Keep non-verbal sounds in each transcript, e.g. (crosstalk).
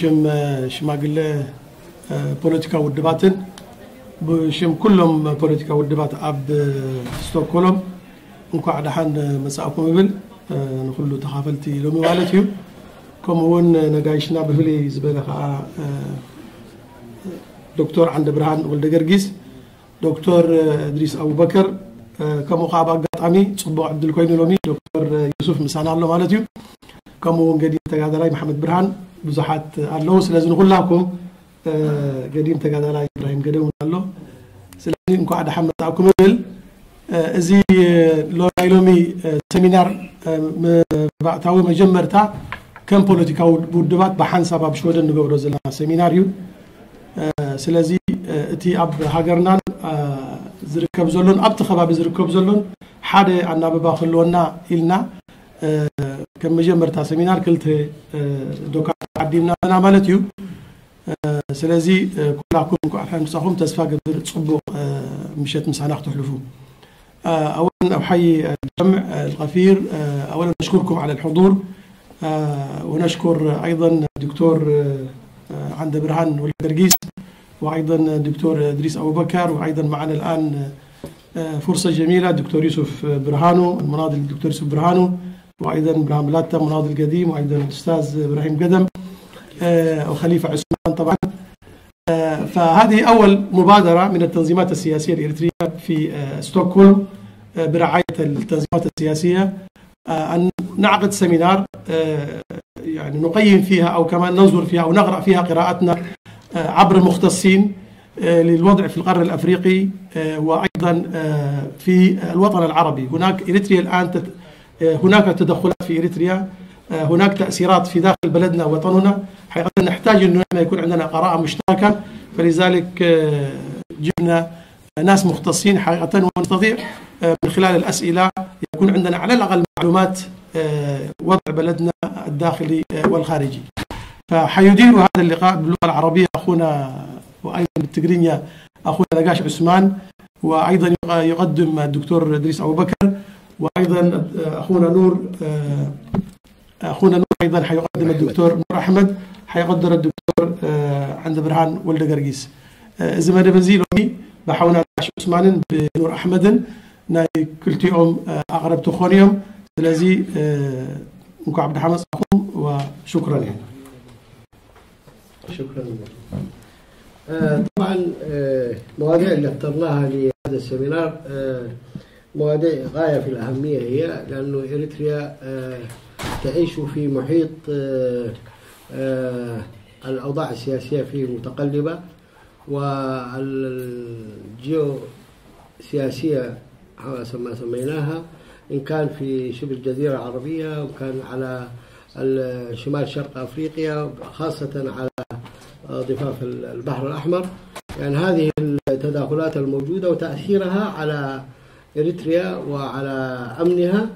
ብሽመይን ብሽም ሽማግለ ፖለቲካ ውድባትን ብሽም ኩሎም ፖለቲካ ውድባት ኣብ ስቶክሆሎም እንኳዕ ድሓን መፃእኩም ይብል ንኩሉ ተኻፈልቲ ሎሚ ማለት እዩ ከምኡ እውን ነጋይሽና ብፍለይ ዝበለ ከዓ ዶክተር ዓንደ ብርሃን ወልደ ገርጊስ ዶክተር እድሪስ አቡበከር ከምኡ ከዓ ብኣጋጣሚ ፅቡቅ ዕድል ኮይኑ ሎሚ ዶክተር ዩሱፍ ምሳና ኣሎ ማለት እዩ ከምኡ እውን ገዲም ተጋዳላይ መሓመድ ብርሃን ብዙሓት ኣለዉ ስለዚ ንኩላኩም ገዲም ተጋዳላይ ኢብራሂም ገደ እውን ኣሎ ስለዚ እንኳዕ ድሓን መፃእኩም ይብል እዚ ናይ ሎሚ ሰሚናር መባእታዊ መጀመርታ ከም ፖለቲካዊ ውድባት ብሓንሳብ ኣብ ሽወደን ንገብሮ ዘለና ሰሚናር እዩ ስለዚ እቲ ኣብ ሃገርናን ዝርከብ ዘሎን ኣብቲ ከባቢ ዝርከብ ዘሎን ሓደ ኣናብባ ክህልወና ኢልና ከም መጀመርታ ሰሚናር ክልተ ዶካ ዓዲምና ዘለና ማለት እዩ ስለዚ ኩላኩም እንኳዕ ድሓን ምፃኹም ተስፋ ገብር ፅቡቅ ምሸት ምሳና ክትሕልፉ اولا احيي الجمع الغفير اولا نشكركم على الحضور ونشكر ايضا الدكتور عند برهان والقرقيس وايضا الدكتور ادريس ابو بكر وايضا معنا الان فرصه جميله الدكتور يوسف برهانو المناضل الدكتور يوسف برهانو وأيضا إبراهيم لاتا مناضل القديم وأيضا الأستاذ إبراهيم قدم وخليفة عثمان طبعا. فهذه أول مبادرة من التنظيمات السياسية الإريترية في ستوكهولم برعاية التنظيمات السياسية. أن نعقد سمينار يعني نقيم فيها أو كمان ننظر فيها أو نقرأ فيها قراءتنا عبر المختصين للوضع في القرن الأفريقي وأيضا في الوطن العربي. هناك إريتريا الآن هناك تدخلات في إريتريا هناك تأثيرات في داخل بلدنا وطننا حقيقة نحتاج أنه يكون عندنا قراءة مشتركة. فلذلك جبنا ناس مختصين حقيقة ونستطيع من خلال الأسئلة يكون عندنا على الأقل معلومات وضع بلدنا الداخلي والخارجي. فحيدير هذا اللقاء باللغة العربية أخونا وأيضا بالتقرينيا أخونا نقاش عثمان وأيضا يقدم الدكتور إدريس أبو بكر. وأيضا أخونا نور أخونا نور أيضا حيقدم الدكتور نور أحمد حيقدر الدكتور عند برهان ولد قرقيس إذا ما بنزي لومي بحاولنا عثمان بنور أحمد ناي كلتي يوم أقرب تخونيوم سلازي نكو عبد الحمد اخوم وشكرا لكم شكرا. طبعا المواضيع اللي اخترناها لهذا السيمينار مواضيع غاية في الأهمية هي لأنه إريتريا تعيش في محيط الأوضاع السياسية فيه متقلبة والجيو سياسية ما سميناها إن كان في شبه الجزيرة العربية وكان على شمال شرق أفريقيا خاصة على ضفاف البحر الأحمر. يعني هذه التداخلات الموجودة وتأثيرها على إريتريا وعلى أمنها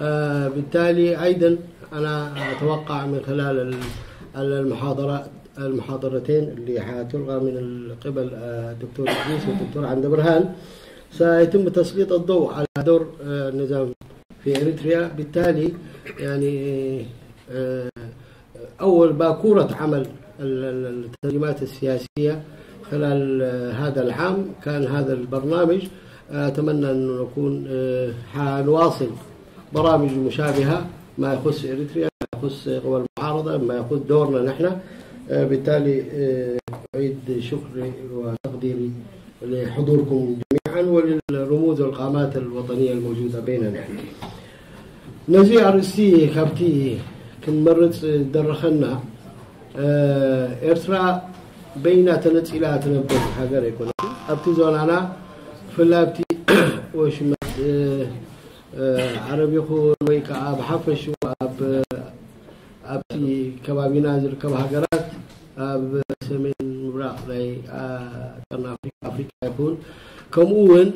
آه بالتالي أيضا أنا أتوقع من خلال المحاضرات المحاضرتين اللي حتلغى من قبل الدكتور ادريس (coughs) والدكتور عند برهان سيتم تسليط الضوء على دور النظام في إريتريا. بالتالي يعني أول باكورة عمل التنظيمات السياسية خلال هذا العام كان هذا البرنامج. أتمنى انه نكون حنواصل برامج مشابهة ما يخص إريتريا ما يخص قوى المعارضة ما يخص دورنا نحن. بالتالي أعيد شكري وتقديري لحضوركم جميعا وللرموز والقامات الوطنية الموجودة بيننا. نزي أرستي كابتي كن مرت درخنا إرترا بين تنت إلى تنبه. هاجر يكون أبتي زونانا. ፍላብቲ ወሽመት ዓረብ ይኹን ወይ ከዓ ብሓፈሽ ኣብቲ ከባቢና ዝርከቡ ሃገራት ኣብ ሰሜን ምብራቅ ናይ ቀርና ኣፍሪካ ይኹን ከምኡ እውን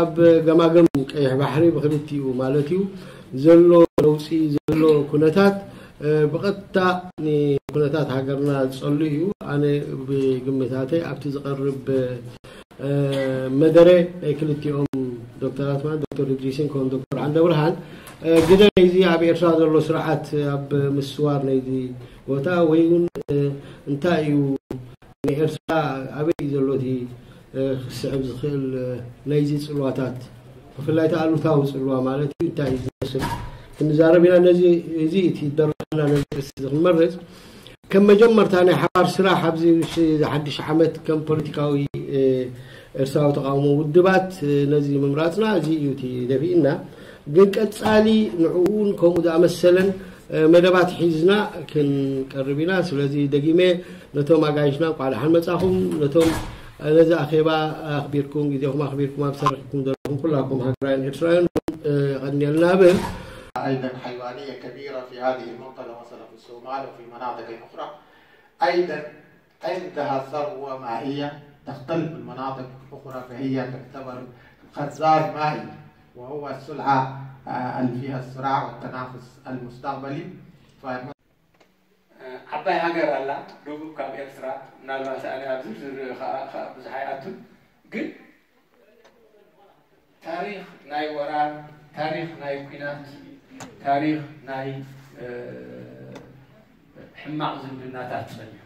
ኣብ ገማገም ቀይሕ ባሕሪ ብክልቲኡ ማለት እዩ ዘሎ ለውፂ ዘሎ ኩነታት ብቐጥታ ንኩነታት ሃገርና ዝፀሉ እዩ ኣነ ብግምታተይ ኣብቲ ዝቐርብ መደረ ናይ ክልቲኦም ዶክተራት ዶክተር ድሪስን ከም ዶክተር ዓንደ ብርሃን ግደ ናይዚ ኣብ ኤርትራ ዘሎ ስርዓት ኣብ ምስዋር ናይዚ ቦታ ወይ እውን እንታይ እዩ ንኤርትራ ኣበይ እዩ ዘሎ እቲ ክስዕብ ዝኽእል ናይዚ ፅልዋታት ብፍላይ እቲ ኣሉታዊ ፅልዋ ማለት እዩ እንታይ እዩ ዝመስል ክንዛረብ ኢና ነዚ እዚ እቲ ደርና ነዚ ክንመርፅ ከም መጀመርታ ናይ ሓባር ስራሕ ኣብዚ ሓድሽ ዓመት ከም ፖለቲካዊ ኤርትራዊ ተቃውሞ ውድባት ነዚ ምምራፅና እዚ እዩ እቲ ደፊእና ግን ቀፃሊ ንዕኡን ከምኡ ዝኣመሰለን መደባት ሒዝና ክንቀርብ ኢና ስለዚ ደጊሜ ነቶም ኣጋይሽና እንኳዕ ድሓን መፃኹም ነቶም ነዚ ኣኼባ ኣኽቢርኩም ግዜኹም ኣኽቢርኩም ኣብ ሰሪሕኩም ዘለኹም ኩላኩም ሃገራውያን ኤርትራውያን ቀኒልና ብል أيضا حيوانية كبيرة في هذه المنطقة مثلا في الصومال وفي مناطق أخرى أيضا عندها ثروة مائية تختلف من مناطق أخرى فهي تعتبر خزان مائي وهو السلعة اللي فيها الصراع والتنافس المستقبلي ዓባይ ሃገር ኣላ ደቡብ ካብ ኤርትራ ምናልባት ኣነ ኣብ ዝርዝር ከዓ ብዙሕ ኣይኣቱን ግን ታሪክ ናይ ወራር ታሪክ ናይ ኩናት ታሪክ ናይ ሕማቅ ዝምድናታት ፀኒሑ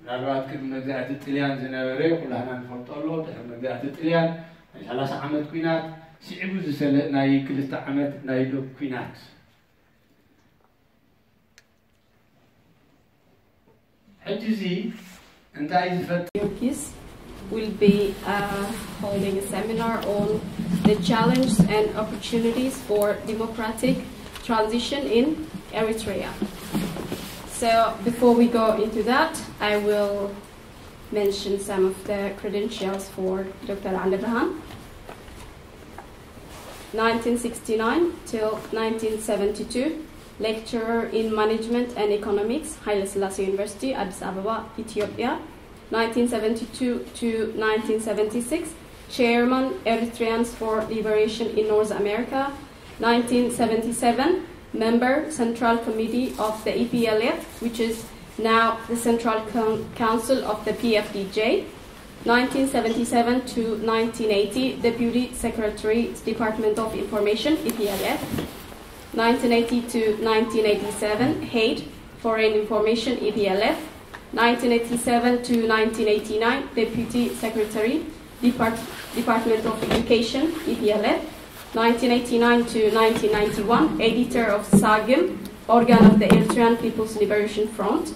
ምናልባት ቅድሚ መግዛእቲ ጥልያን ዝነበረ ኩላህና ንፈልጦ ኣሎ ድሕሪ መግዛእቲ ጥልያን ናይ ሰላሳ ዓመት ኩናት ስዒቡ ዝሰለእ ናይ ክልተ ዓመት ናይ ዶብ ኩናት ሕጂ እዚ እንታይ ዝፈጥር Peace will be uh, holding a seminar on the challenges and opportunities for democratic transition in Eritrea. So before we go into that, I will mention some of the credentials for Dr. Andebrhan. 1969 till 1972, lecturer in management and economics, Haile Selassie University, Addis Ababa, Ethiopia. 1972 to 1976, chairman Eritreans for Liberation in North America. 1977, member Central Committee of the EPLF, which is now the Central Con- Council of the PFDJ. 1977 to 1980, Deputy Secretary, Department of Information, EPLF. 1980 to 1987, Haid, Foreign Information, EPLF. 1987 to 1989, Deputy Secretary, Depart- Department of Education, EPLF. 1989 to 1991, Editor of Sagem, organ of the Eritrean People's Liberation Front.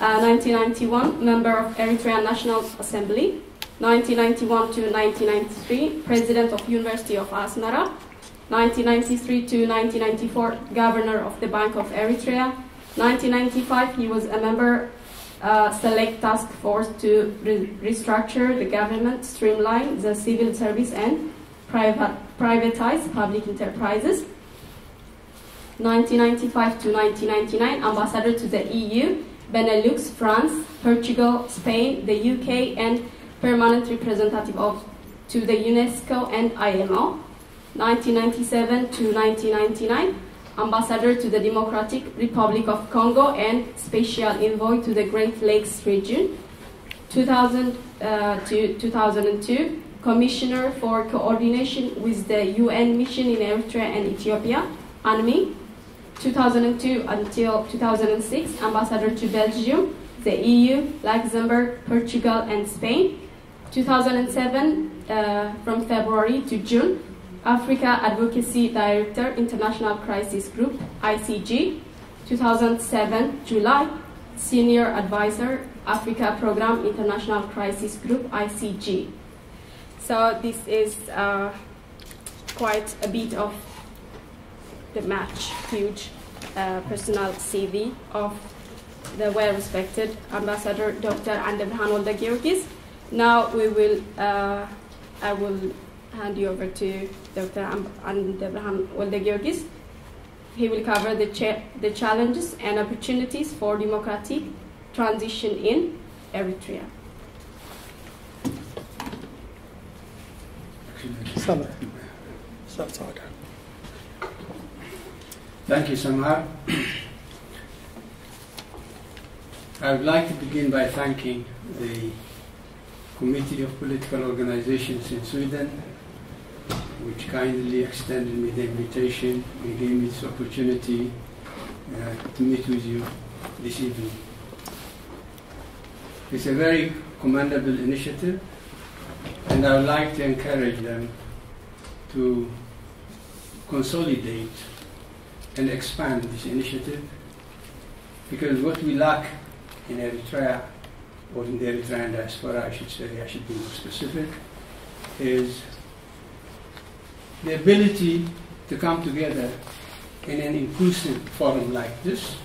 Uh, 1991, Member of Eritrean National Assembly. 1991 to 1993, President of University of Asmara. 1993 to 1994, Governor of the Bank of Eritrea. 1995, he was a member uh, select task force to re- restructure the government, streamline the civil service, and private, privatize public enterprises. 1995 to 1999, ambassador to the EU, Benelux, France, Portugal, Spain, the UK, and permanent representative of to the UNESCO and IMO. 1997 to 1999, ambassador to the Democratic Republic of Congo and special envoy to the Great Lakes region. 2000 uh, to 2002, commissioner for coordination with the UN mission in Eritrea and Ethiopia, UNMEE. 2002 until 2006, ambassador to Belgium, the EU, Luxembourg, Portugal, and Spain. 2007, uh, from February to June, Africa Advocacy Director, International Crisis Group, ICG. 2007, July, Senior Advisor, Africa Program, International Crisis Group, ICG. So this is uh, quite a bit of the match, huge uh, personal CV of the well-respected Ambassador Dr. Andebrhan Welde Giorgis. Now we will, uh, I will hand you over to Dr. Andebrhan Welde Giorgis. He will cover the, cha the challenges and opportunities for democratic transition in Eritrea. Thank you, Samar. I would like to begin by thanking the Committee of Political Organizations in Sweden which kindly extended me the invitation and gave me this opportunity uh, to meet with you this evening. It's a very commendable initiative, and I would like to encourage them to consolidate and expand this initiative because what we lack in Eritrea, or in the Eritrean diaspora, I should say, I should be more specific, is the ability to come together in an inclusive forum like this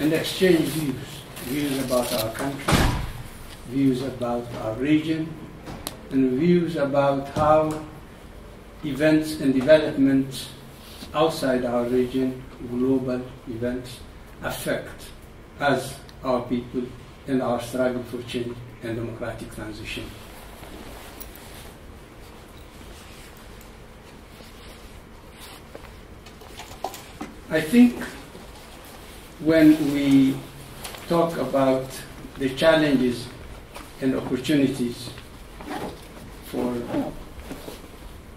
and exchange views, views about our country, views about our region, and views about how events and developments outside our region, global events, affect us, our people, in our struggle for change and democratic transition. I think when we talk about the challenges and opportunities for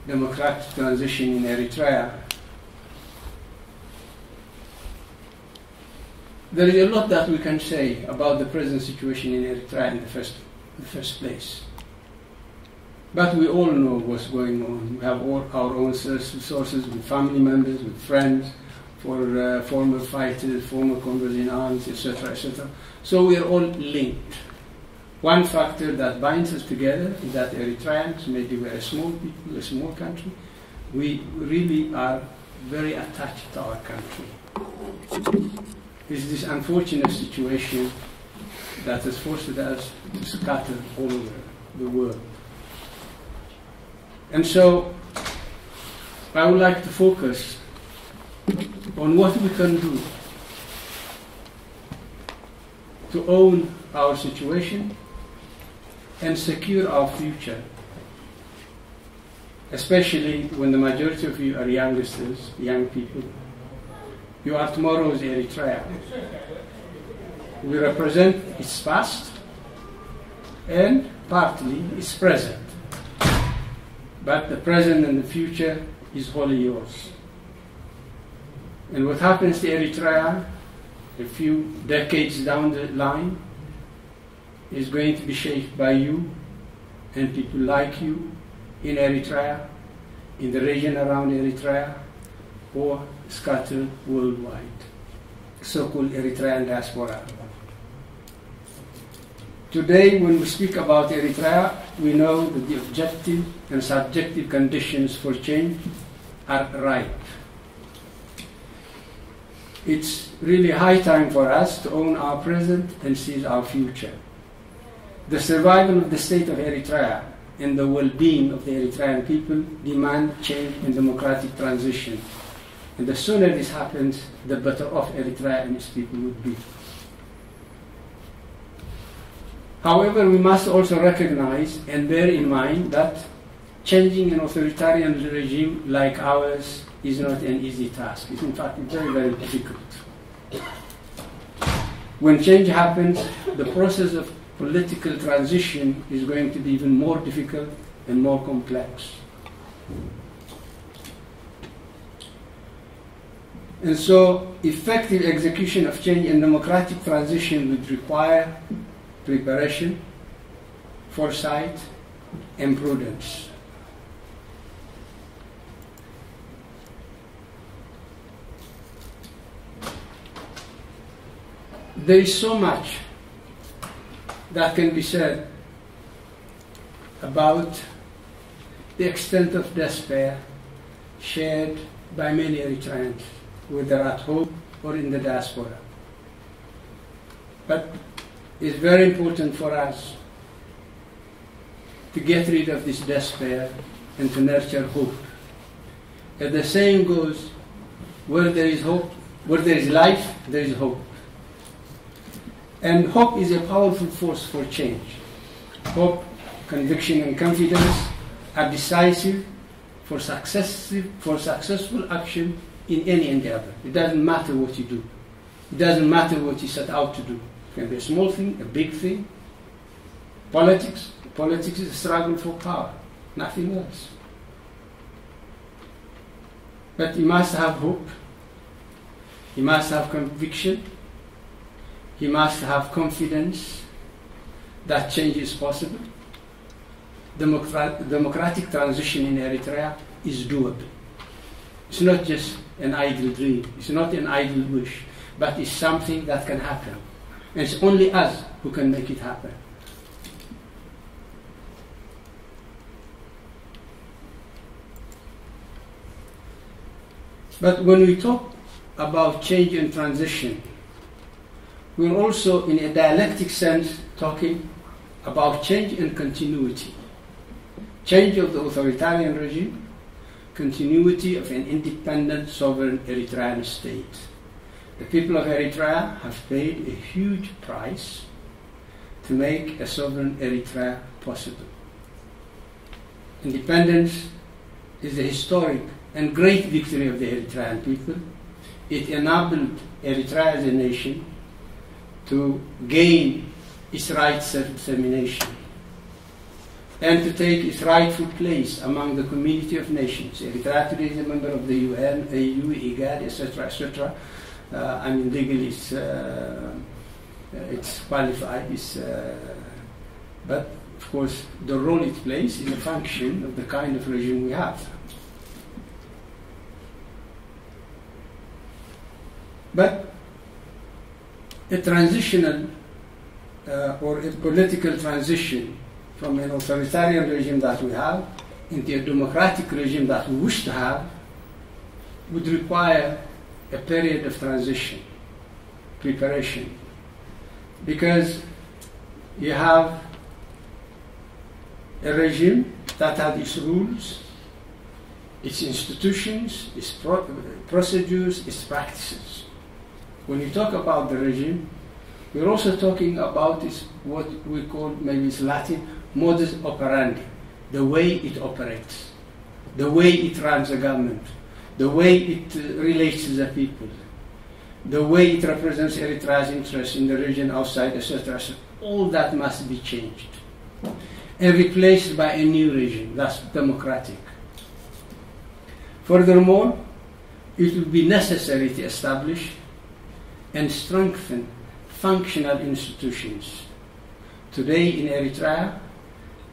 democratic transition in Eritrea, there is a lot that we can say about the present situation in Eritrea in the first, the first place. But we all know what's going on. We have all our own sources with family members, with friends, for uh, former fighters, former converts in arms, etc., etc. So we are all linked. One factor that binds us together is that Eritreans, maybe we're a small people, a small country, we really are very attached to our country. It's this unfortunate situation that has forced us to scatter all over the world. And so I would like to focus on what we can do to own our situation and secure our future, especially when the majority of you are youngsters, young people. You are tomorrow's Eritrea. We represent its past and partly its present. But the present and the future is wholly yours. And what happens to Eritrea a few decades down the line is going to be shaped by you and people like you in Eritrea, in the region around Eritrea, or scattered worldwide, so-called Eritrean diaspora. Today, when we speak about Eritrea, we know that the objective and subjective conditions for change are ripe. It's really high time for us to own our present and seize our future. The survival of the state of Eritrea and the well-being of the Eritrean people demand change and democratic transition. And the sooner this happens, the better off Eritrea and its people would be. However, we must also recognize and bear in mind that changing an authoritarian regime like ours is not an easy task. It's in fact very, very difficult. When change happens, the process of political transition is going to be even more difficult and more complex. And so, effective execution of change and democratic transition would require preparation, foresight, and prudence. There is so much that can be said about the extent of despair shared by many Eritreans, whether at home or in the diaspora. But it's very important for us to get rid of this despair and to nurture hope. As the saying goes, where there is hope, where there is life, there is hope. And hope is a powerful force for change. Hope, conviction, and confidence are decisive for, for successful action in any endeavor. It doesn't matter what you do. It doesn't matter what you set out to do. It can be a small thing, a big thing. Politics, politics is a struggle for power, nothing else. But you must have hope. You must have conviction. He must have confidence that change is possible. Democrat- democratic transition in Eritrea is doable. It's not just an idle dream, it's not an idle wish, but it's something that can happen. And it's only us who can make it happen. But when we talk about change and transition, we're also, in a dialectic sense, talking about change and continuity. Change of the authoritarian regime, continuity of an independent, sovereign Eritrean state. The people of Eritrea have paid a huge price to make a sovereign Eritrea possible. Independence is a historic and great victory of the Eritrean people. It enabled Eritrea as a nation to gain its right self-determination and to take its rightful place among the community of nations. Eritrea today is a member of the UN, AU, IGAD, etc., etc. Uh, I mean, legally it's, uh, it's qualified, it's, uh, but of course the role it plays is a function of the kind of regime we have. But a transitional uh, or a political transition from an authoritarian regime that we have into a democratic regime that we wish to have would require a period of transition, preparation, because you have a regime that had its rules, its institutions, its pro- procedures, its practices. When you talk about the regime, we're also talking about what we call maybe it's Latin modus operandi, the way it operates, the way it runs a government, the way it uh, relates to the people, the way it represents Eritrea's interests in the region outside, etc. So all that must be changed. And replaced by a new regime. That's democratic. Furthermore, it will be necessary to establish and strengthen functional institutions. Today in Eritrea,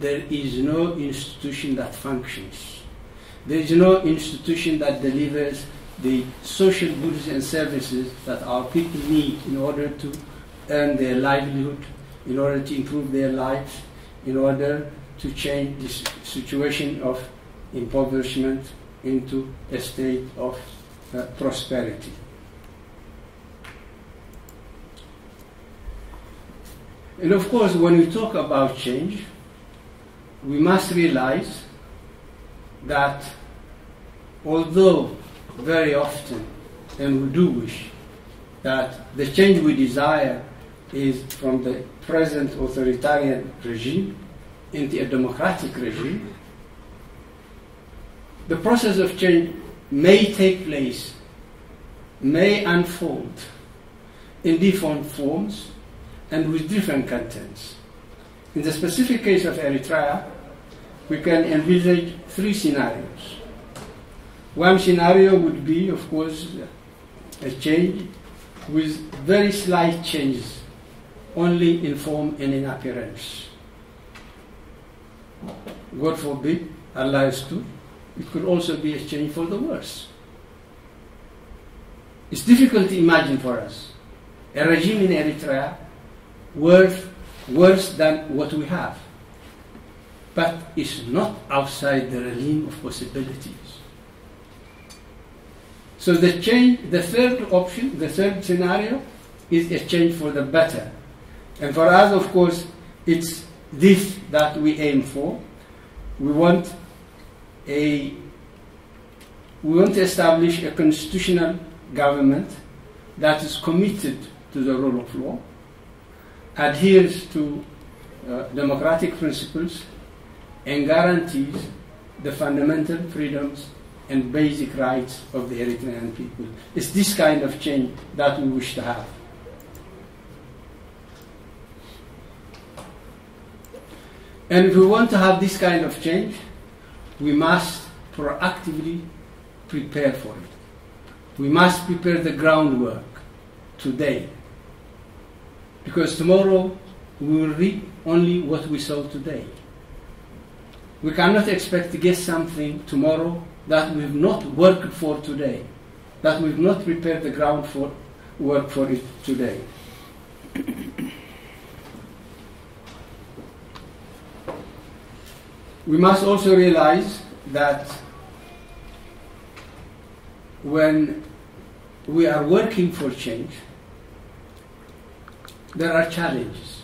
there is no institution that functions. There is no institution that delivers the social goods and services that our people need in order to earn their livelihood, in order to improve their lives, in order to change this situation of impoverishment into a state of uh, prosperity. And of course, when we talk about change, we must realize that although very often, and we do wish, that the change we desire is from the present authoritarian regime into a democratic regime, the process of change may take place, may unfold in different forms and with different contents. In the specific case of Eritrea, we can envisage three scenarios. One scenario would be, of course, a change with very slight changes, only in form and in appearance. God forbid, Allah is true, it could also be a change for the worse. It's difficult to imagine for us a regime in Eritrea worse, worse than what we have. But it's not outside the realm of possibilities. So the change, the third option, the third scenario, is a change for the better. And for us, of course, it's this that we aim for. We want a we want to establish a constitutional government that is committed to the rule of law, adheres to uh, democratic principles, and guarantees the fundamental freedoms and basic rights of the Eritrean people. It's this kind of change that we wish to have. And if we want to have this kind of change, we must proactively prepare for it. We must prepare the groundwork today. Because tomorrow we will reap only what we sow today. We cannot expect to get something tomorrow that we've not worked for today, that we've not prepared the ground for work for it today. (clears throat) we must also realize that when we are working for change, there are challenges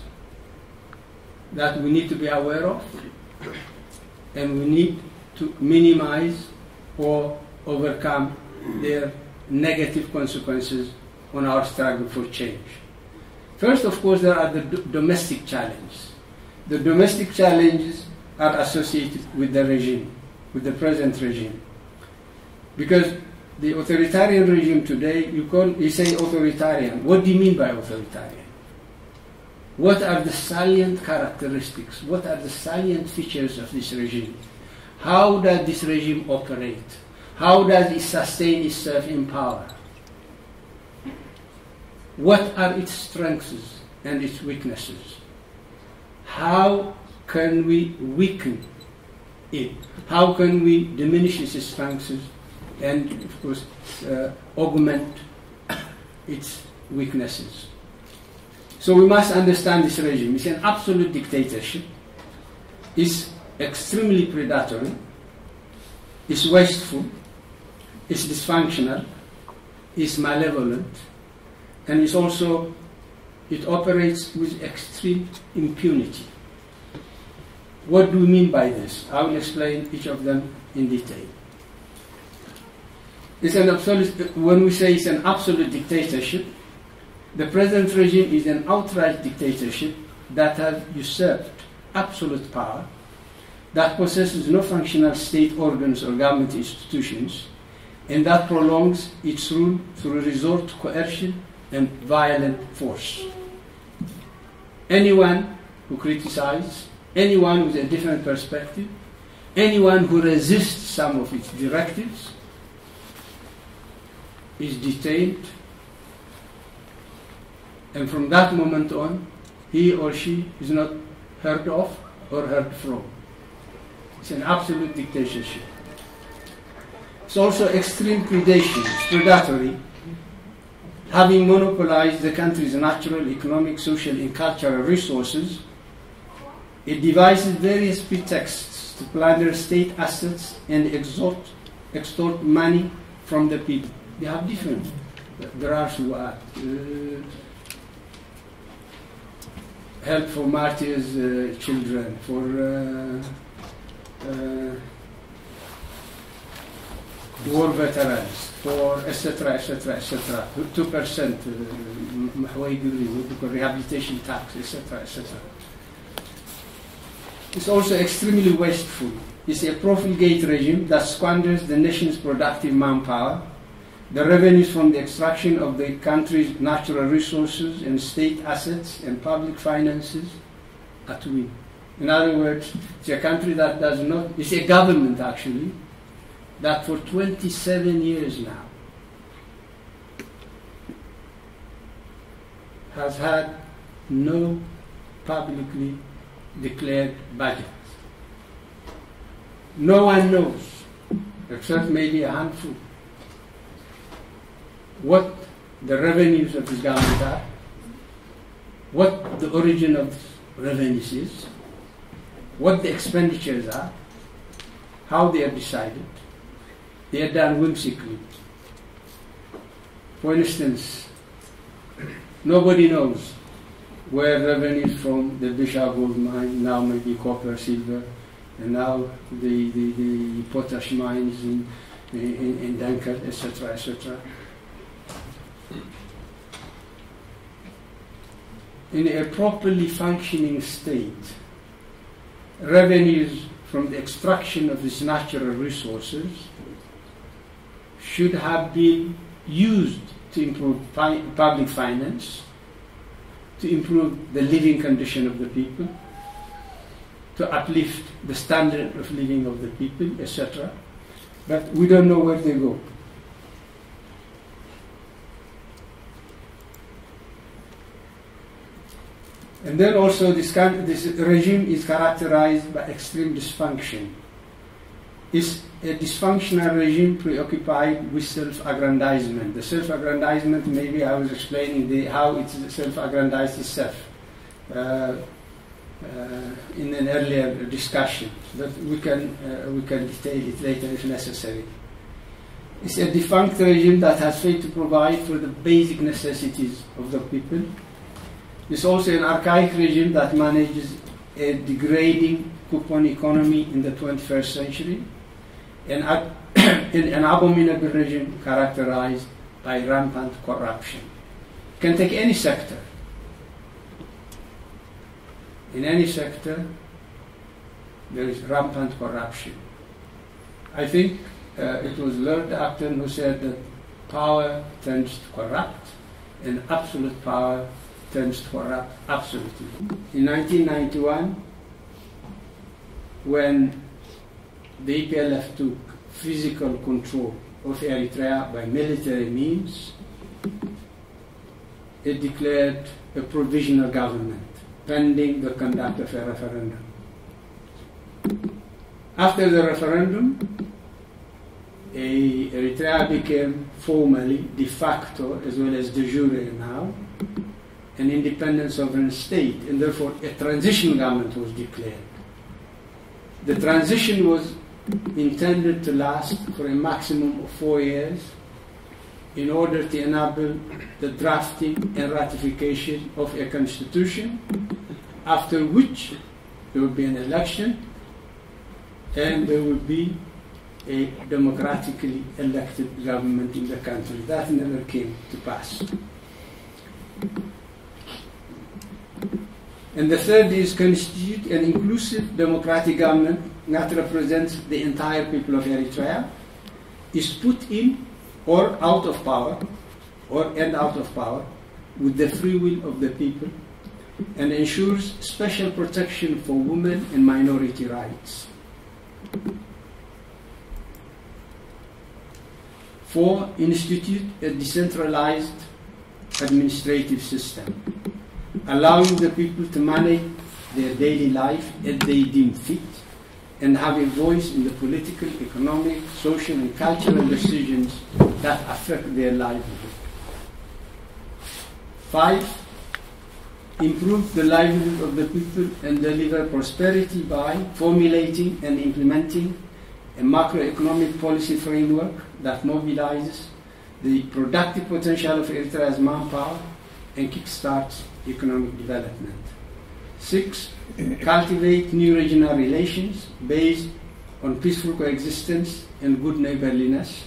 that we need to be aware of and we need to minimize or overcome their negative consequences on our struggle for change. First, of course, there are the domestic challenges. The domestic challenges are associated with the regime, with the present regime. Because the authoritarian regime today, you, call, you say authoritarian. What do you mean by authoritarian? What are the salient characteristics? What are the salient features of this regime? How does this regime operate? How does it sustain itself in power? What are its strengths and its weaknesses? How can we weaken it? How can we diminish its strengths and, of course, uh, augment (coughs) its weaknesses? So we must understand this regime. It's an absolute dictatorship. It's extremely predatory. It's wasteful. It's dysfunctional. It's malevolent. And it's also, it operates with extreme impunity. What do we mean by this? I will explain each of them in detail. It's an absolute, when we say it's an absolute dictatorship, the present regime is an outright dictatorship that has usurped absolute power, that possesses no functional state organs or government institutions, and that prolongs its rule through resort to coercion and violent force. Anyone who criticizes, anyone with a different perspective, anyone who resists some of its directives is detained and from that moment on, he or she is not heard of or heard from. It's an absolute dictatorship. It's also extreme predation, it's predatory, having monopolized the country's natural, economic, social, and cultural resources. It devises various pretexts to plunder state assets and extort, extort money from the people. They have different. There are who are. Uh, help for martyrs' uh, children, for uh, uh, war veterans, for etc. etc. etc. Two percent rehabilitation tax, etc. etc. It's also extremely wasteful. It's a profligate regime that squanders the nation's productive manpower the revenues from the extraction of the country's natural resources and state assets and public finances are to win. In other words, it's a country that does not, it's a government actually, that for 27 years now has had no publicly declared budget. No one knows, except maybe a handful, what the revenues of this government are, what the origin of revenues is, what the expenditures are, how they are decided. They are done whimsically. For instance, nobody knows where revenues from the Bisha gold mine, now maybe copper, silver, and now the, the, the potash mines in, in, in Danakil, etc., etc. In a properly functioning state, revenues from the extraction of these natural resources should have been used to improve fi- public finance, to improve the living condition of the people, to uplift the standard of living of the people, etc. but we don't know where they go. And then also this, this regime is characterized by extreme dysfunction. It's a dysfunctional regime preoccupied with self-aggrandizement. The self-aggrandizement, maybe I was explaining the, how it self-aggrandized itself uh, uh, in an earlier discussion, but we can, uh, we can detail it later if necessary. It's a defunct regime that has failed to provide for the basic necessities of the people it's also an archaic regime that manages a degrading coupon economy in the 21st century, (coughs) an, an abominable regime characterized by rampant corruption. can take any sector. In any sector, there is rampant corruption. I think uh, it was Lord Acton who said that power tends to corrupt, and absolute power turns corrupt absolutely. In 1991, when the EPLF took physical control of Eritrea by military means, it declared a provisional government pending the conduct of a referendum. After the referendum, Eritrea became formally de facto as well as de jure now an independent sovereign state, and therefore a transition government was declared. The transition was intended to last for a maximum of four years in order to enable the drafting and ratification of a constitution, after which there would be an election and there would be a democratically elected government in the country. That never came to pass. And the third is constitute an inclusive democratic government that represents the entire people of Eritrea, is put in or out of power, or and out of power, with the free will of the people, and ensures special protection for women and minority rights. Four, institute a decentralized administrative system allowing the people to manage their daily life as they deem fit and have a voice in the political, economic, social, and cultural decisions that affect their livelihood. Five, improve the livelihood of the people and deliver prosperity by formulating and implementing a macroeconomic policy framework that mobilizes the productive potential of Eritrea's manpower and kickstarts economic development. Six, cultivate new regional relations based on peaceful coexistence and good neighborliness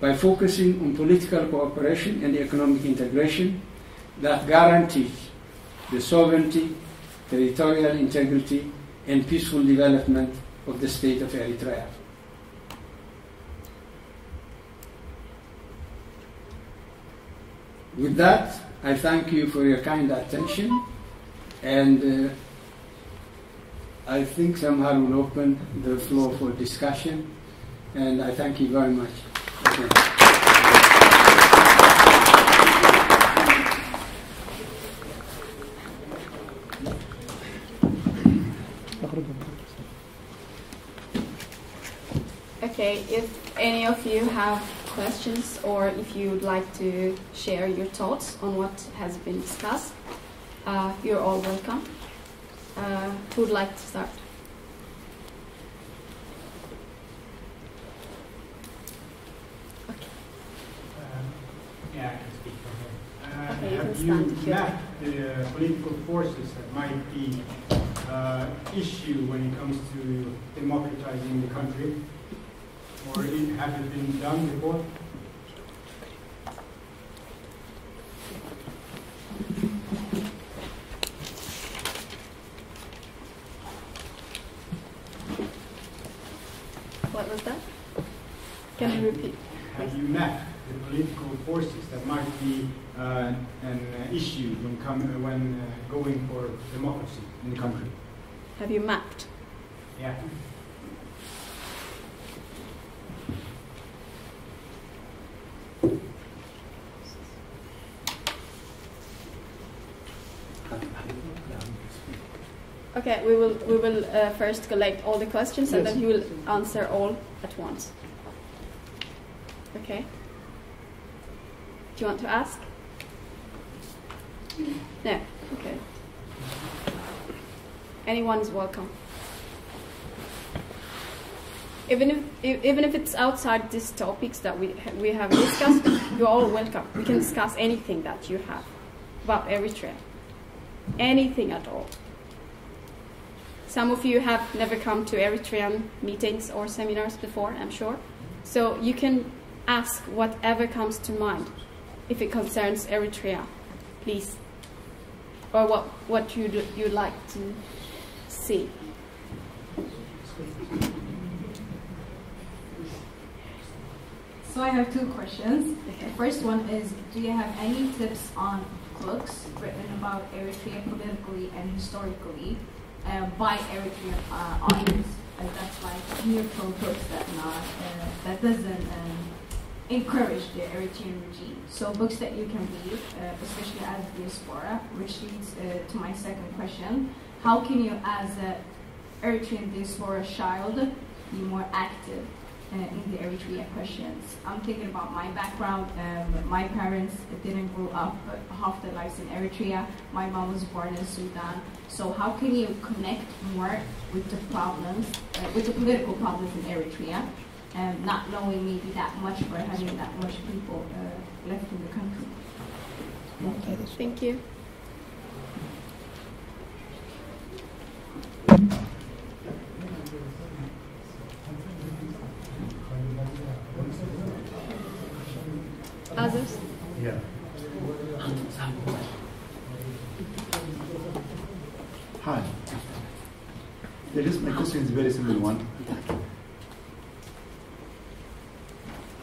by focusing on political cooperation and economic integration that guarantees the sovereignty, territorial integrity, and peaceful development of the state of Eritrea. With that, I thank you for your kind attention, and uh, I think somehow we'll open the floor for discussion, and I thank you very much. Okay, if any of you have questions or if you would like to share your thoughts on what has been discussed, uh, you're all welcome. Uh, who would like to start? Okay. Um, yeah, I can speak for him. Uh, okay, you have can you stand mapped the uh, political forces that might be uh, issue when it comes to democratizing the country? Or has it been done before? What was that? Can you repeat? Have you mapped the political forces that might be uh, an uh, issue when, come, when uh, going for democracy in the country? Have you mapped? Yeah. Okay, we will we will uh, first collect all the questions and Yes. then he will answer all at once. Okay. Do you want to ask? No. Okay. Anyone is welcome. Even if even if it's outside these topics that we ha- we have discussed, you're all welcome. We can discuss anything that you have about Eritrea. Anything at all. Some of you have never come to Eritrean meetings or seminars before, I'm sure. So you can ask whatever comes to mind if it concerns Eritrea, please. Or what, what you'd, you'd like to see. So I have two questions. The first one is, do you have any tips on books written about Eritrea politically and historically uh, by Eritrean uh? Uh, that's like neutral books that not uh, that doesn't um, encourage the Eritrean regime. So books that you can read, uh, especially as diaspora, which leads uh, to my second question: How can you, as a Eritrean diaspora child, be more active uh, in the Eritrea questions. I'm thinking about my background. Um, my parents didn't grow up half their lives in Eritrea. My mom was born in Sudan. So how can you connect more with the problems, uh, with the political problems in Eritrea, um, not knowing maybe that much or having that much people uh, left in the country? Thank you. Others? Yeah. Hi. There is my question is very simple one.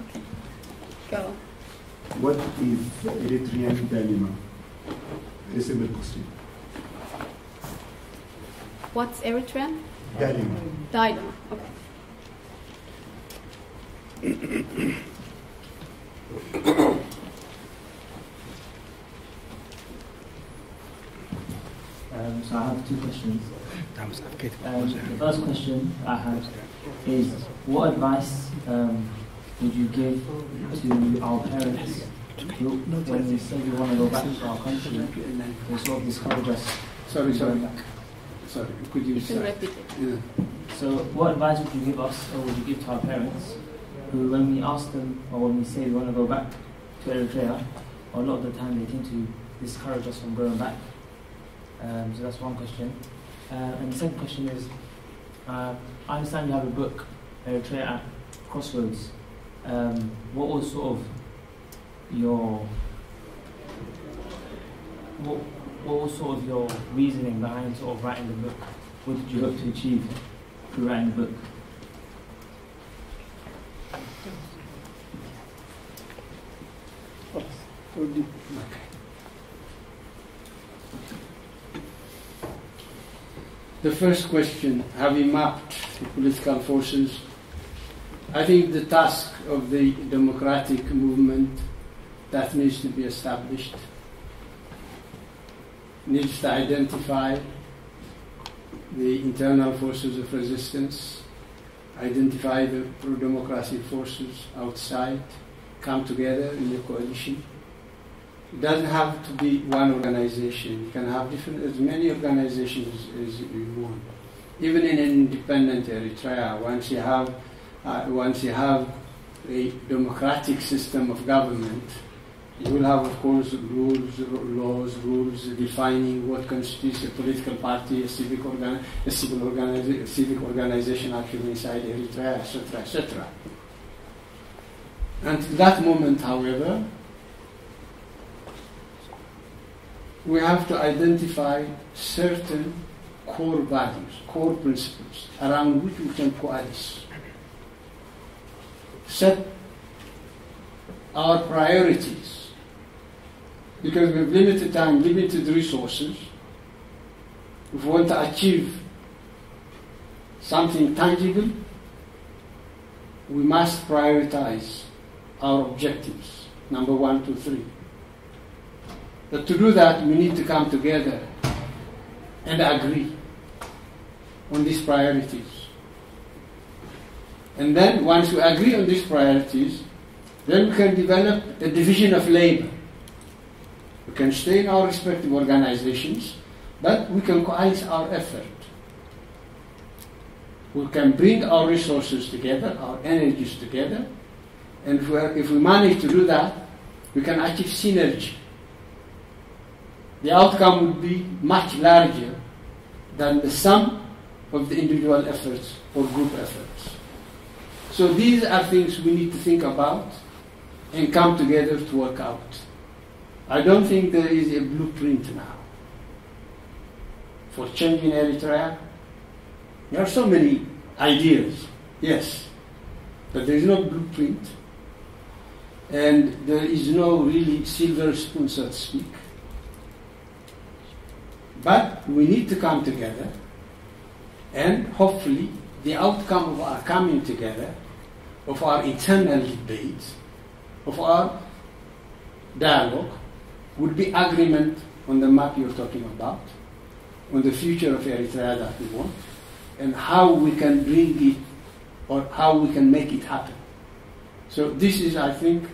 Okay. Go. What is Eritrean dilemma? Very simple question. What's Eritrean? Dilemma. Dilemma. Okay. (coughs) (coughs) (coughs) so I have two questions. Um, the first question I have is, what advice um, would you give to our parents who, when we say we want to go back to our country, they sort of discourage us Sorry, sorry. back? Sorry, could you You say? repeat it. Yeah. So what advice would you give us or would you give to our parents who when we ask them or when we say we want to go back to Eritrea, a lot of the time they tend to discourage us from going back. Um, so that's one question. Uh, and the second question is, uh, I understand you have a book, Eritrea at Crossroads. Um, what was sort of your what, what was sort of your reasoning behind sort of writing the book? What did you hope to achieve through writing the book? The first question, have you mapped the political forces? I think the task of the democratic movement that needs to be established needs to identify the internal forces of resistance, identify the pro-democracy forces outside, come together in a coalition. It doesn't have to be one organization. You can have different, as many organizations as you want. Even in an independent Eritrea, once you have, uh, once you have a democratic system of government, you will have, of course, rules, laws, rules defining what constitutes a political party, a civic, organ- a civil organiza- a civic organization actually inside Eritrea, etc., etc. Until that moment, however, we have to identify certain core values, core principles around which we can coalesce. Set our priorities because we have limited time, limited resources. If we want to achieve something tangible, we must prioritize our objectives number one, two, three. But to do that, we need to come together and agree on these priorities. And then once we agree on these priorities, then we can develop a division of labor. We can stay in our respective organizations, but we can coalesce our effort. We can bring our resources together, our energies together, and if we manage to do that, we can achieve synergy. The outcome would be much larger than the sum of the individual efforts or group efforts. So these are things we need to think about and come together to work out. I don't think there is a blueprint now for changing Eritrea. There are so many ideas, yes, but there is no blueprint and there is no really silver spoon, so to speak. But we need to come together, and hopefully, the outcome of our coming together, of our internal debates, of our dialogue, would be agreement on the map you're talking about, on the future of Eritrea that we want, and how we can bring it or how we can make it happen. So this is, I think,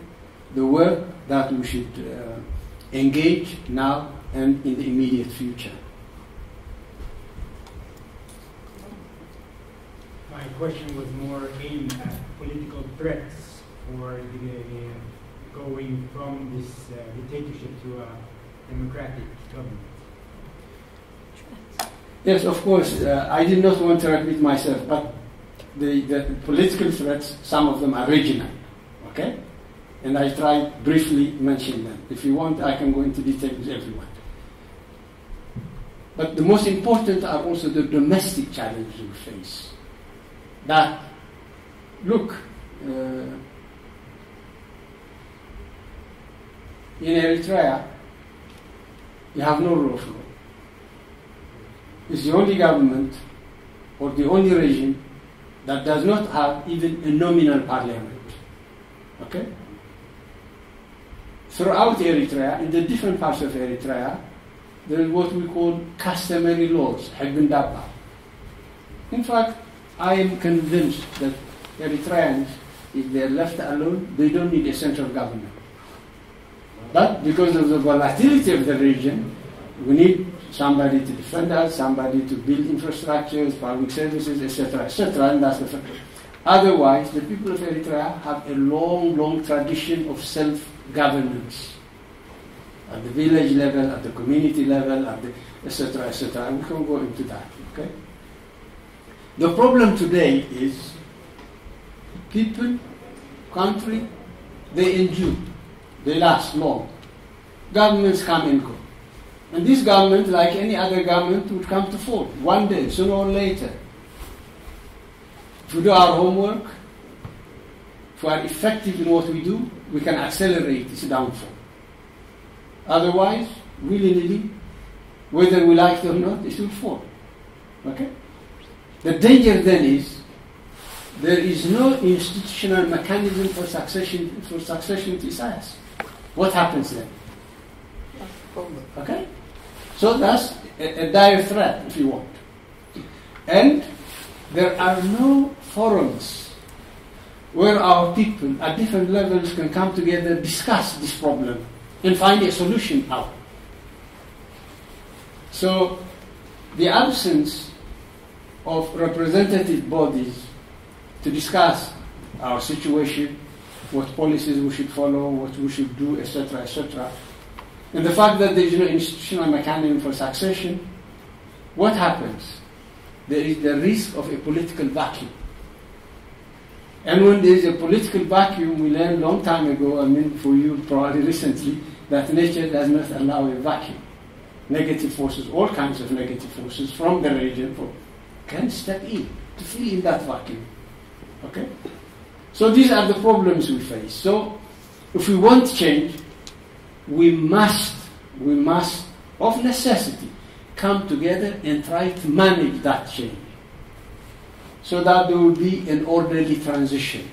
the work that we should uh, engage now and in the immediate future. My question was more aimed at political threats for the, going from this uh, dictatorship to a democratic government. Yes, of course. Uh, I did not want to repeat myself, but the, the political threats, some of them are regional. Okay? And I tried briefly mention them. If you want, I can go into detail with everyone. But the most important are also the domestic challenges we face. That, look, uh, in Eritrea, you have no rule of law. It's the only government or the only regime that does not have even a nominal parliament. Okay? Throughout Eritrea, in the different parts of Eritrea, there is what we call customary laws, Dabba. In fact, I am convinced that Eritreans, if they are left alone, they don't need a central government. But because of the volatility of the region, we need somebody to defend us, somebody to build infrastructures, public services, etc., etc., and that's the. Otherwise, the people of Eritrea have a long, long tradition of self-governance at the village level, at the community level, etc., etc. We can go into that. Okay. The problem today is people, country, they endure, they last long. Governments come and go. And this government, like any other government, would come to fall one day, sooner or later. If we do our homework, if we are effective in what we do, we can accelerate this downfall. Otherwise, willy nilly, whether we like it or not, it will fall. Okay? The danger then is there is no institutional mechanism for succession for succession to Isaias. What happens then? Okay? So that's a, a dire threat, if you want. And there are no forums where our people at different levels can come together, discuss this problem, and find a solution out. So, the absence of representative bodies to discuss our situation, what policies we should follow, what we should do, etc., etc., and the fact that there is no institutional mechanism for succession, what happens? there is the risk of a political vacuum. And when there is a political vacuum, we learned long time ago, I mean for you probably recently, that nature does not allow a vacuum. Negative forces, all kinds of negative forces from the region can step in to fill in that vacuum. Okay? So these are the problems we face. So if we want change, we must, we must, of necessity, come together and try to manage that change so that there will be an orderly transition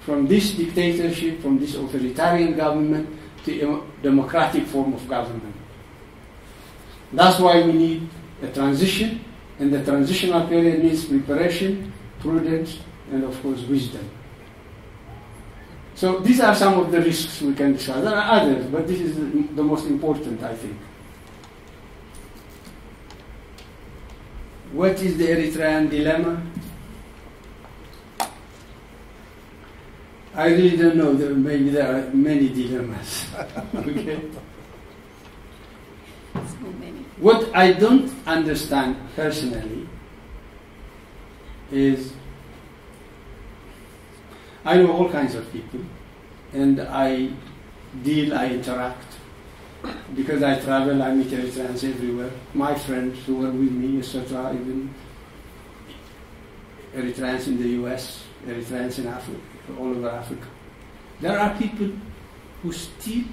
from this dictatorship, from this authoritarian government to a democratic form of government. That's why we need a transition, and the transitional period needs preparation, prudence, and of course wisdom. So these are some of the risks we can discuss. There are others, but this is the, most important, I think. What is the Eritrean dilemma? I really don't know. There, maybe there are many dilemmas. (laughs) okay. What I don't understand personally is I know all kinds of people and I deal, I interact. Because I travel, I meet Eritreans everywhere. My friends who were with me, etc., even Eritreans in the US, Eritreans in Africa, all over Africa. There are people who still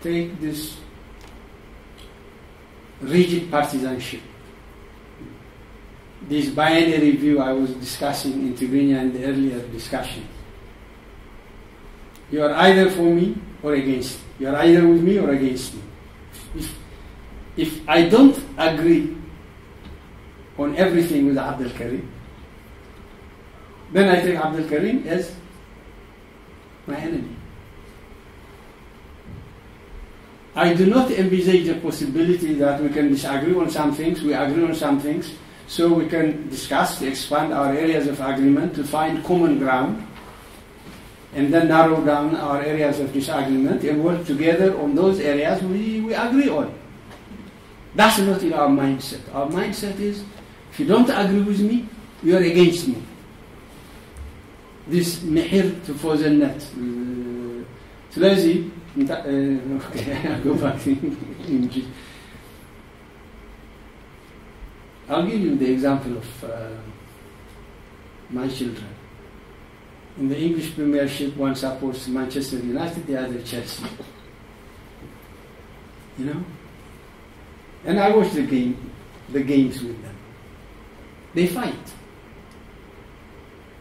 take this rigid partisanship. This binary view I was discussing in Tigrinya in the earlier discussion. You are either for me or against me. You are either with me or against me. If, if I don't agree on everything with Abdul Karim, then I take Abdul Karim as my enemy. I do not envisage the possibility that we can disagree on some things, we agree on some things, so we can discuss expand our areas of agreement to find common ground and then narrow down our areas of disagreement and work together on those areas we, we agree on. That's not in our mindset. Our mindset is if you don't agree with me, you are against me. This mihir to fozennet. ስለዚህ uh, Okay, I'll go back in, I'll give you the example of uh, my children. In the English Premiership, one supports Manchester United, the other Chelsea. You know, and I watch the game, the games with them. They fight.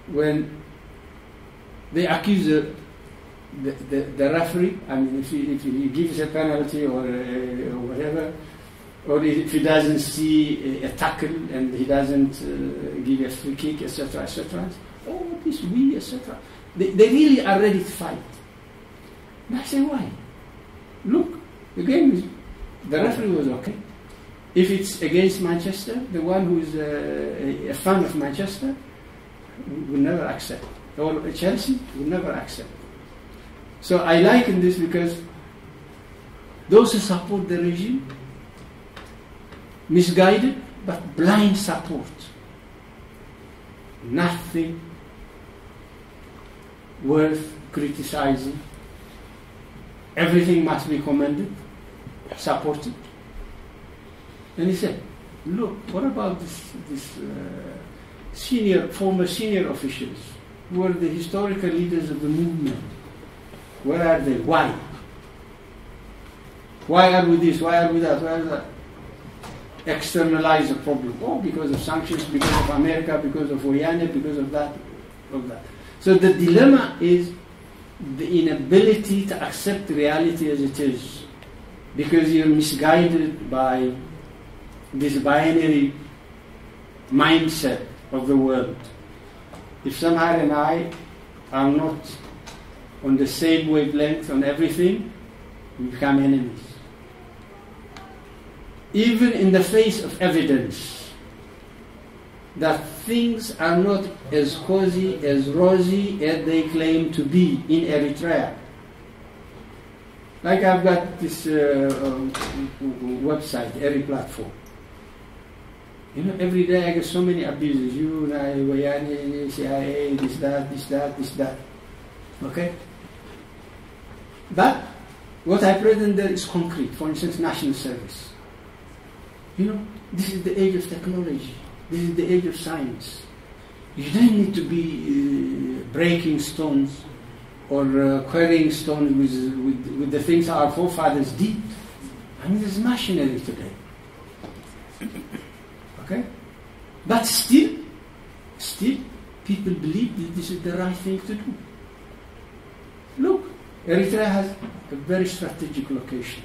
When they accuse the, the, the, referee, I mean, if he, if he gives a penalty or, uh, or whatever, or if he doesn't see a, a tackle and he doesn't uh, give a free kick, etc., etc., oh, this we, etc. They, they really are ready to fight. And I say, why? Look, the game is, the referee was okay. If it's against Manchester, the one who is uh, a, a fan of Manchester will never accept. Or Chelsea will never accept. So I liken this because those who support the regime, misguided but blind support, nothing worth criticizing. Everything must be commended, supported. And he said, look, what about this, this uh, senior, former senior officials who were the historical leaders of the movement? Where are they? Why? Why are we this? Why are we that? Why are that? Externalize the problem. Oh, because of sanctions, because of America, because of Oyane, because of that, of that. So the dilemma is the inability to accept reality as it is, because you're misguided by this binary mindset of the world. If Samhar and I are not on the same wavelength on everything, we become enemies. Even in the face of evidence that things are not as cozy, as rosy as they claim to be in Eritrea. Like I've got this uh, um, website, every platform. You know, every day I get so many abuses. You, Wayani, CIA, this, that, this, that, this, that. Okay? But what I present there is concrete. For instance, national service. You know, this is the age of technology. This is the age of science. You don't need to be uh, breaking stones or uh, quarrying stones with, with, with the things our forefathers did. I mean, there's machinery today. Okay? But still, still, people believe that this is the right thing to do. Look, Eritrea has a very strategic location.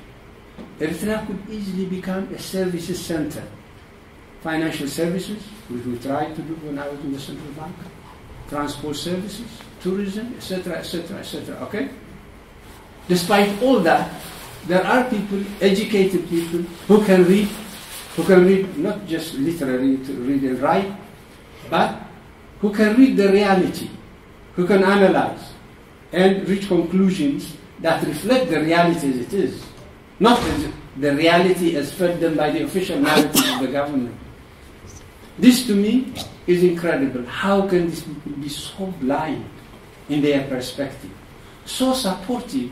Eritrea could easily become a services center. Financial services, which we tried to do when I was in the central bank, transport services, tourism, etc., etc., etc. Okay? Despite all that, there are people, educated people, who can read, who can read not just literally to read and write, but who can read the reality, who can analyze and reach conclusions that reflect the reality as it is, not as the reality as fed them by the official narrative of the government. This to me is incredible. How can these people be so blind in their perspective, so supportive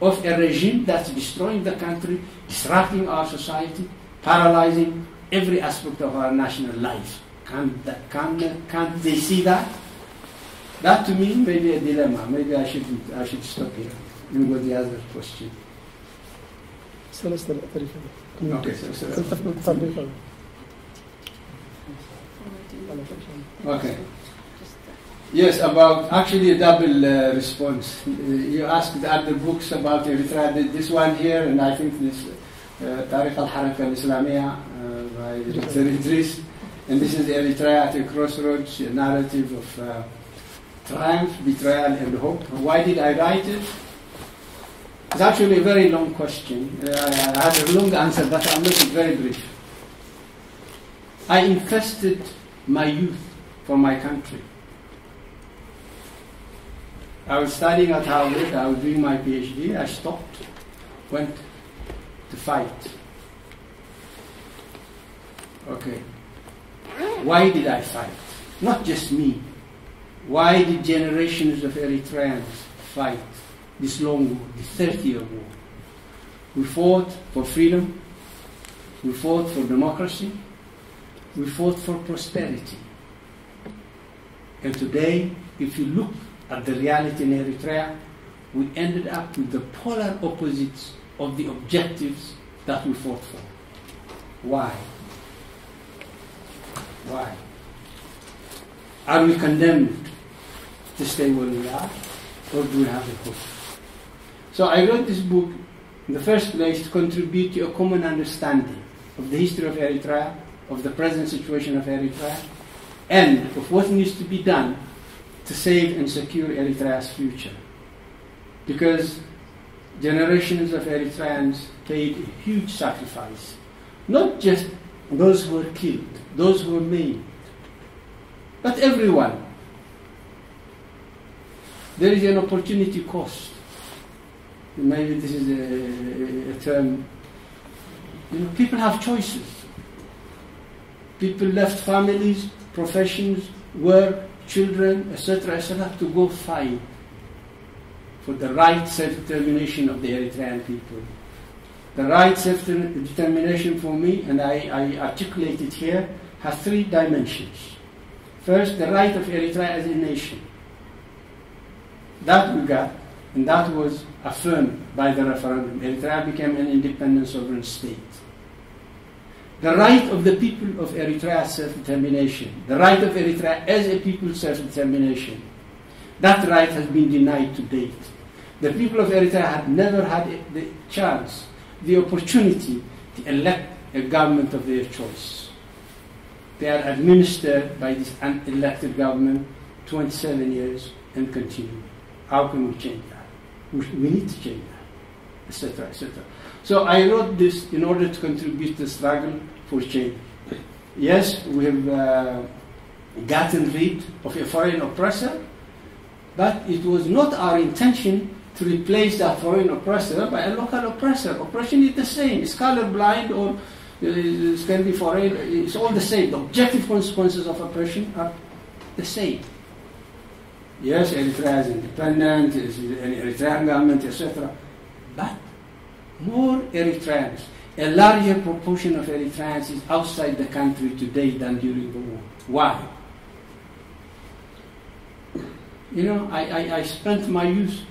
of a regime that's destroying the country, disrupting our society, paralyzing every aspect of our national life? Can, that, can, can't they see that? That to me may be a dilemma. Maybe I should I should stop here and go the other question. Okay, okay. Yes, about actually a double uh, response. Uh, you asked other books about Eritrea. This one here, and I think this uh, Tariq al-Haraka al-Islamiyah uh, by Dr. Idris. And this is Eritrea at a crossroads, a narrative of uh, triumph, betrayal, and hope. Why did I write it? It's actually a very long question. Uh, I had a long answer, but I'll make it very brief. I invested my youth for my country. I was studying at Harvard, I was doing my PhD, I stopped, went to fight. Okay. Why did I fight? Not just me. Why did generations of Eritreans fight this long war, this 30 year war? We fought for freedom, we fought for democracy, we fought for prosperity. And today, if you look at the reality in Eritrea, we ended up with the polar opposites of the objectives that we fought for. Why? Why? Are we condemned to stay where we are, or do we have a hope? So I wrote this book in the first place to contribute to a common understanding of the history of Eritrea, of the present situation of Eritrea, and of what needs to be done to save and secure Eritrea's future. Because generations of Eritreans paid a huge sacrifice. Not just those who were killed, those who were maimed, but everyone. There is an opportunity cost. Maybe this is a, a term. You know, people have choices. People left families, professions, work, children, etc., etc., to go fight for the right self-determination of the Eritrean people. The right self-determination for me, and I, I articulate it here, has three dimensions. First, the right of Eritrea as a nation. That we got, and that was affirmed by the referendum. Eritrea became an independent sovereign state. The right of the people of Eritrea self-determination, the right of Eritrea as a people self-determination, that right has been denied to date. The people of Eritrea had never had the chance, the opportunity to elect a government of their choice. They are administered by this unelected government 27 years and continue. How can we change that? We, we need to change that, etc., etc. So I wrote this in order to contribute to the struggle for change. Yes, we have uh, gotten rid of a foreign oppressor, but it was not our intention to replace that foreign oppressor by a local oppressor. Oppression is the same. It's colorblind or uh, it can be foreign. It's all the same. The objective consequences of oppression are the same. Yes, Eritrea is independent, it's an Eritrean government, etc. But more Eritreans, a larger proportion of Eritreans is outside the country today than during the war. Why? You know, I, I, I spent my youth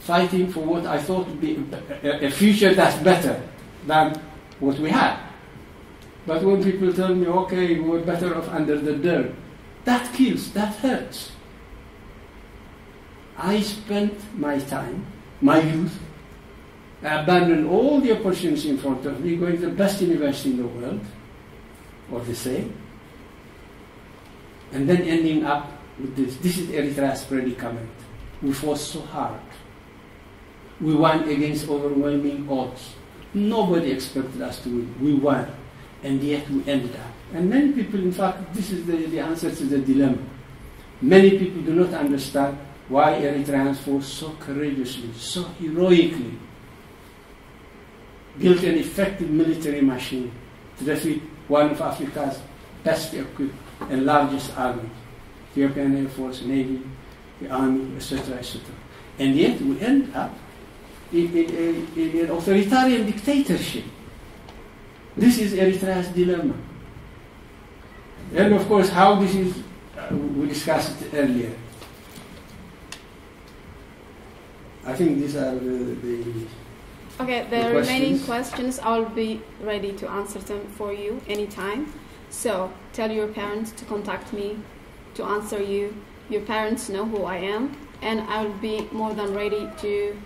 fighting for what I thought would be a, a future that's better than what we had. But when people tell me, okay, we're better off under the dirt, that kills, that hurts. I spent my time, my youth, I abandoned all the opportunities in front of me, going to the best university in the world, or the same, and then ending up with this. This is Eritrea's predicament. We fought so hard. We won against overwhelming odds. Nobody expected us to win. We won. And yet we ended up. And many people, in fact, this is the, the answer to the dilemma. Many people do not understand why Eritreans fought so courageously, so heroically, built an effective military machine to defeat one of Africa's best equipped and largest armies, Ethiopian Air Force, Navy, the Army, etc., etc. And yet we end up in, in, in an authoritarian dictatorship. This is Eritrea's dilemma. And of course, how this is, uh, we discussed it earlier. I think these are the, the Okay, the, The remaining questions? questions, I'll be ready to answer them for you anytime. So tell your parents to contact me to answer you. Your parents know who I am, and I'll be more than ready to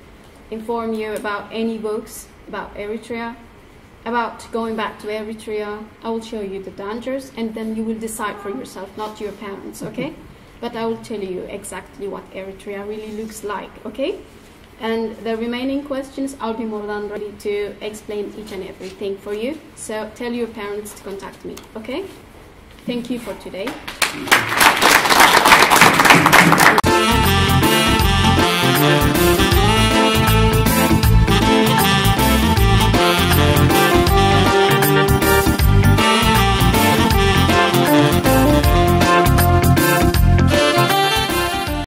inform you about any books about Eritrea, about going back to Eritrea. I will show you the dangers, and then you will decide for yourself, not your parents, okay? (laughs) but I will tell you exactly what Eritrea really looks like, okay? And the remaining questions, I'll be more than ready to explain each and everything for you. So tell your parents to contact me, okay? Thank you for today.